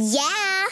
Yeah.